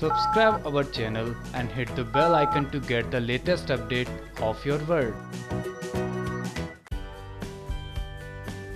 Subscribe our channel and hit the bell icon to get the latest update of your world.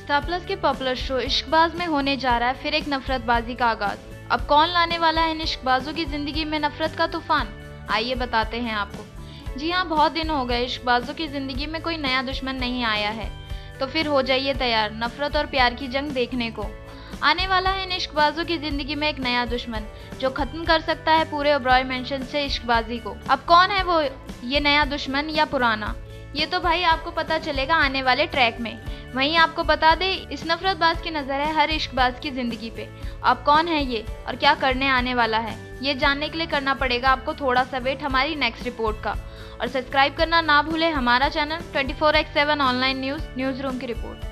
Star Plus के popular show Ishqbaaz में होने जा रहा है फिर एक नफरतबाजी का आगाज़। अब कौन लाने वाला है इन इश्कबाजों की ज़िंदगी में नफरत का तूफ़ान? आइए बताते हैं आपको। जी हाँ बहुत दिन हो गए इश्कबाजों की ज़िंदगी में कोई नया दुश्मन नहीं आया है। तो फिर हो जाइए तैयार, नफरत और प्यार की जंग देखने को। आने वाला है इन इश्कबाजों की ज़िंदगी में एक नया दुश्मन, जो खत्म कर सकता है पूरे ओब्रॉय मेंशन से इश्कबाजी को। अब कौन है वो ये नया दुश्मन या पुराना? ये तो भाई आपको पता चलेगा आने वाले ट्रैक में। वहीं आपको बता दे, इस नफरतबाज की नज़र है हर इश्कबाज की ज़िंदगी पे। अब कौन है ये और क्या करने आने वाला है? ये जानने के लिए करना पड़ेगा आपको थोड़ा सा वेट हमारी नेक्स्ट रिपोर्ट का। और सब्सक्राइब करना ना भूले हमारा channel 24 four X seven online news news room की report